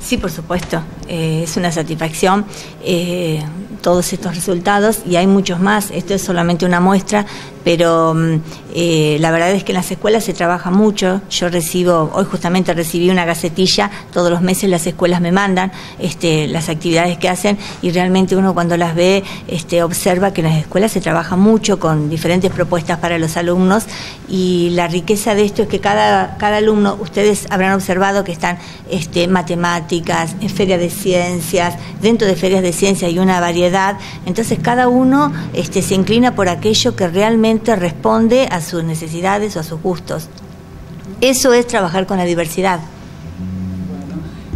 Sí, por supuesto, eh, es una satisfacción. Eh, todos estos resultados y hay muchos más, esto es solamente una muestra, pero mm, eh, la verdad es que en las escuelas se trabaja mucho, yo recibo, hoy justamente recibí una gacetilla, todos los meses las escuelas me mandan este, las actividades que hacen y realmente uno cuando las ve este, observa que en las escuelas se trabaja mucho con diferentes propuestas para los alumnos y la riqueza de esto es que cada, cada alumno, ustedes habrán observado que están este, matemáticas, en ferias de ciencias, dentro de ferias de ciencias hay una variedad, entonces cada uno este, se inclina por aquello que realmente responde a sus necesidades o a sus gustos. Eso es trabajar con la diversidad.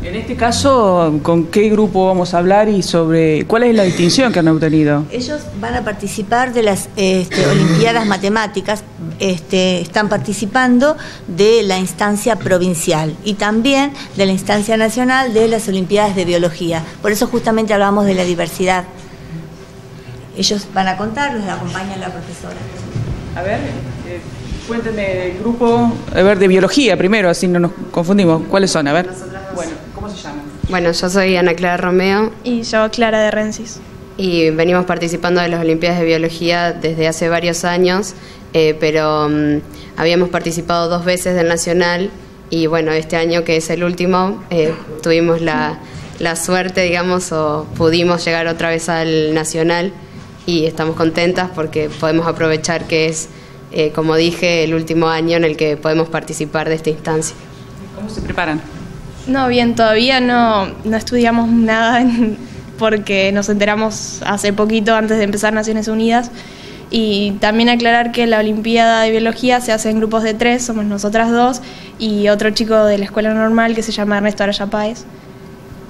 En este caso, ¿con qué grupo vamos a hablar y sobre cuál es la distinción que han obtenido? Ellos van a participar de las este, Olimpiadas Matemáticas, este, están participando de la instancia provincial y también de la instancia nacional de las Olimpiadas de Biología. Por eso justamente hablamos de la diversidad. Ellos van a contar, les acompaña la profesora. A ver, eh, cuéntenme el grupo, a ver, de biología primero, así no nos confundimos. ¿Cuáles son? A ver. Bueno, ¿cómo se llaman? Bueno, yo soy Ana Clara Romeo Y yo, Clara de Rensis. y venimos participando de las Olimpiadas de Biología desde hace varios años, eh, pero mm, habíamos participado dos veces del Nacional y bueno, este año que es el último, eh, tuvimos la, la suerte, digamos, o pudimos llegar otra vez al Nacional y estamos contentas porque podemos aprovechar que es, eh, como dije, el último año en el que podemos participar de esta instancia. ¿Cómo se preparan? No, bien, todavía no, no estudiamos nada en- porque nos enteramos hace poquito antes de empezar Naciones Unidas. Y también aclarar que la Olimpiada de Biología se hace en grupos de tres, somos nosotras dos y otro chico de la escuela normal que se llama Ernesto Araya Páez.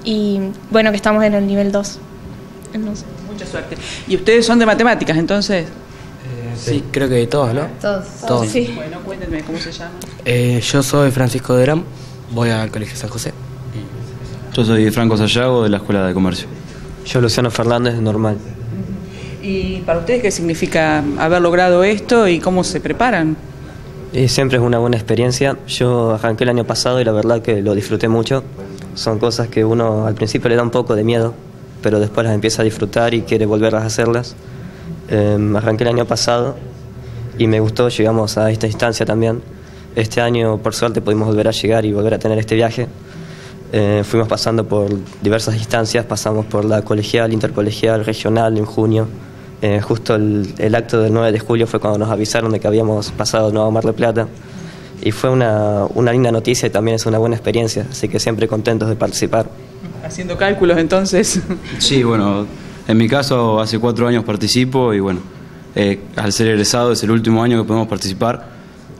Y bueno, que estamos en el nivel 2. Entonces, Mucha suerte. ¿Y ustedes son de matemáticas, entonces? Sí, creo que todos, ¿no? Todos. Todos. sí. Bueno, cuéntenme cómo se llama. Eh, yo soy Francisco de Ram, voy al Colegio San José. Yo soy Franco Sayago de la Escuela de Comercio. Yo, Luciano Fernández, normal. ¿Y para ustedes qué significa haber logrado esto y cómo se preparan? Y siempre es una buena experiencia. Yo arranqué el año pasado y la verdad que lo disfruté mucho. Son cosas que uno al principio le da un poco de miedo, pero después las empieza a disfrutar y quiere volver a hacerlas. Eh, arranqué el año pasado y me gustó, llegamos a esta instancia también. Este año, por suerte, pudimos volver a llegar y volver a tener este viaje. Eh, fuimos pasando por diversas instancias, pasamos por la colegial, intercolegial, regional en junio. Eh, justo el, el acto del 9 de julio fue cuando nos avisaron de que habíamos pasado Nuevo Mar del Plata. Y fue una, una linda noticia y también es una buena experiencia, así que siempre contentos de participar. Haciendo cálculos, entonces. Sí, bueno, en mi caso hace cuatro años participo y bueno, eh, al ser egresado es el último año que podemos participar,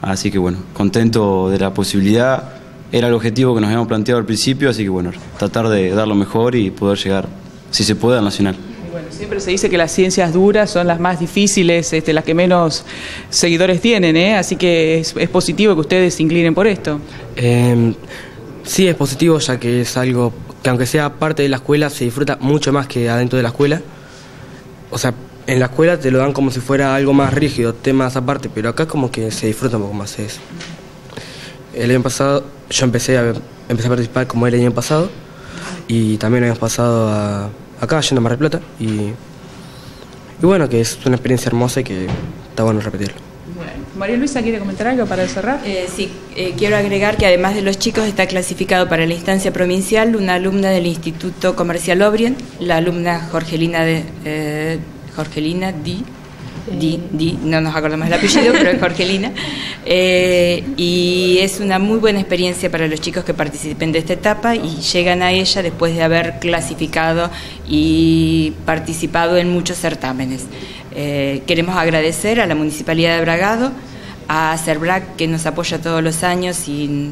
así que bueno, contento de la posibilidad. Era el objetivo que nos habíamos planteado al principio, así que bueno, tratar de dar lo mejor y poder llegar, si se puede, al Nacional. Bueno, siempre se dice que las ciencias duras son las más difíciles, este, las que menos seguidores tienen, ¿eh? así que es, es positivo que ustedes se inclinen por esto. Eh, sí, es positivo ya que es algo que aunque sea parte de la escuela se disfruta mucho más que adentro de la escuela. O sea, en la escuela te lo dan como si fuera algo más rígido, temas aparte, pero acá como que se disfruta un poco más eso. El año pasado yo empecé a, empecé a participar como el año pasado y también habíamos pasado a, acá yendo a Mar del Plata y, y bueno, que es una experiencia hermosa y que está bueno repetirlo. Bueno, María Luisa quiere comentar algo para cerrar. Eh, sí, eh, quiero agregar que además de los chicos está clasificado para la instancia provincial una alumna del Instituto Comercial Obrien, la alumna Jorgelina de eh, Jorgelina Di, Di, Di, no nos acordamos el apellido, pero es Jorgelina. Eh, y es una muy buena experiencia para los chicos que participen de esta etapa y llegan a ella después de haber clasificado y participado en muchos certámenes. Eh, queremos agradecer a la Municipalidad de Bragado, a Cerbrac que nos apoya todos los años y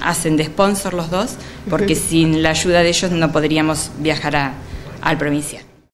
hacen de sponsor los dos, porque sin la ayuda de ellos no podríamos viajar a- al provincial.